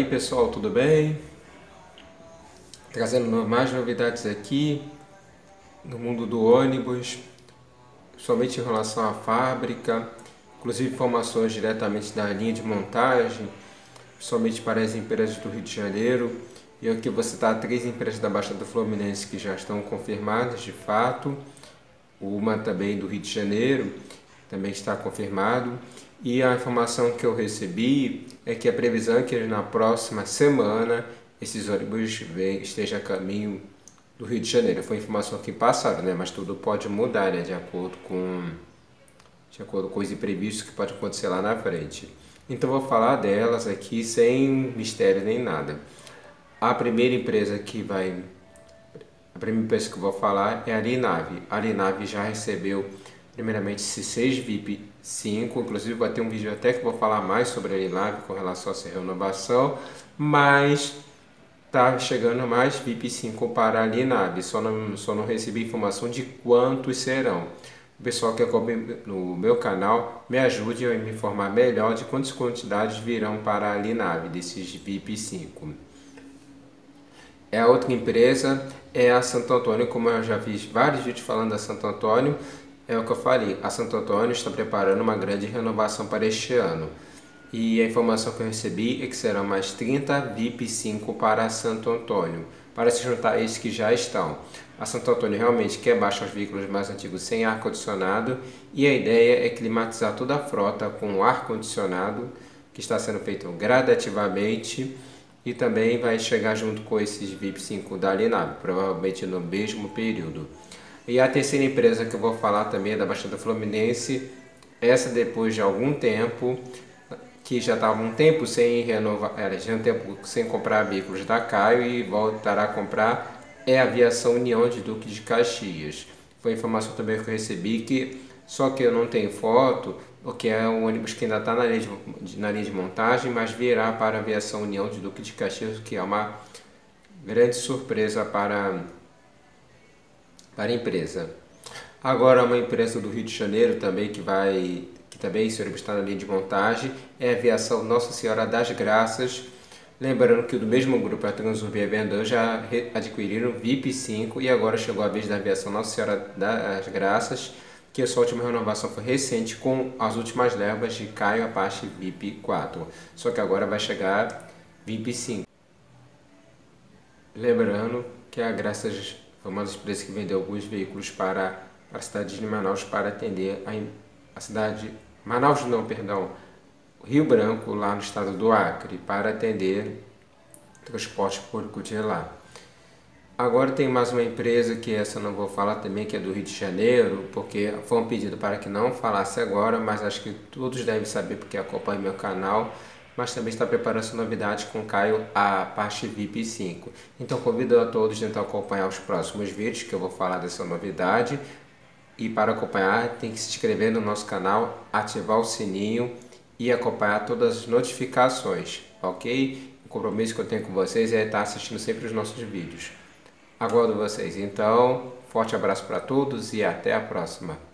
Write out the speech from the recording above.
E aí pessoal, tudo bem? Trazendo mais novidades aqui no mundo do ônibus, somente em relação à fábrica, inclusive informações diretamente da linha de montagem, somente para as empresas do Rio de Janeiro. E aqui você está três empresas da Baixada Fluminense que já estão confirmadas de fato, uma também do Rio de Janeiro também está confirmado. E a informação que eu recebi é que a previsão é que na próxima semana esses ônibus estejam a caminho do Rio de Janeiro. Foi informação aqui passada, né? mas tudo pode mudar né? de, acordo com, de acordo com os imprevistos que pode acontecer lá na frente. Então vou falar delas aqui sem mistério nem nada. A primeira empresa que vai a primeira empresa que eu vou falar é a Linave. A Linave já recebeu primeiramente C6 VIP 5, inclusive vai ter um vídeo até que vou falar mais sobre a Linave com relação a essa renovação, mas tá chegando mais VIP 5 para a Linave, só não, só não recebi informação de quantos serão. O pessoal que acompanha no meu canal me ajude a me informar melhor de quantas quantidades virão para a Linave desses VIP 5. É a outra empresa é a Santo Antônio, como eu já fiz vários vídeos falando da Santo Antônio, é o que eu falei, a Santo Antônio está preparando uma grande renovação para este ano. E a informação que eu recebi é que serão mais 30 VIP 5 para Santo Antônio, para se juntar a esses que já estão. A Santo Antônio realmente quer baixar os veículos mais antigos sem ar-condicionado e a ideia é climatizar toda a frota com ar-condicionado, que está sendo feito gradativamente e também vai chegar junto com esses VIP 5 da Linab, provavelmente no mesmo período. E a terceira empresa que eu vou falar também é da Baixada Fluminense, essa depois de algum tempo, que já estava um tempo sem renovar, era, já um tempo sem comprar veículos da Caio e voltará a comprar, é a Aviação União de Duque de Caxias. Foi informação também que eu recebi que, só que eu não tenho foto, porque é um ônibus que ainda está na, linha de, na linha de montagem, mas virá para a Aviação União de Duque de Caxias, que é uma grande surpresa para, para a empresa. Agora uma empresa do Rio de Janeiro também que vai, que também ônibus está na linha de montagem, é a Aviação Nossa Senhora das Graças. Lembrando que do mesmo grupo, a Transurb e a Vendan já adquiriram VIP 5 e agora chegou a vez da Aviação Nossa Senhora das Graças, que a sua última renovação foi recente com as últimas levas de Caio Apache VIP 4. Só que agora vai chegar VIP 5. Lembrando que a Graças foi uma das empresas que vendeu alguns veículos para a cidade de Manaus para atender a, a cidade Manaus não, perdão, Rio Branco lá no estado do Acre para atender transporte público de lá. Agora tem mais uma empresa que essa não vou falar também, que é do Rio de Janeiro, porque foi um pedido para que não falasse agora, mas acho que todos devem saber porque acompanham meu canal, mas também está preparando novidade com Caio a parte VIP 5. Então convido a todos a tentar acompanhar os próximos vídeos que eu vou falar dessa novidade. E para acompanhar tem que se inscrever no nosso canal, ativar o sininho e acompanhar todas as notificações, ok? O compromisso que eu tenho com vocês é estar assistindo sempre os nossos vídeos. Aguardo vocês. Então, forte abraço para todos e até a próxima.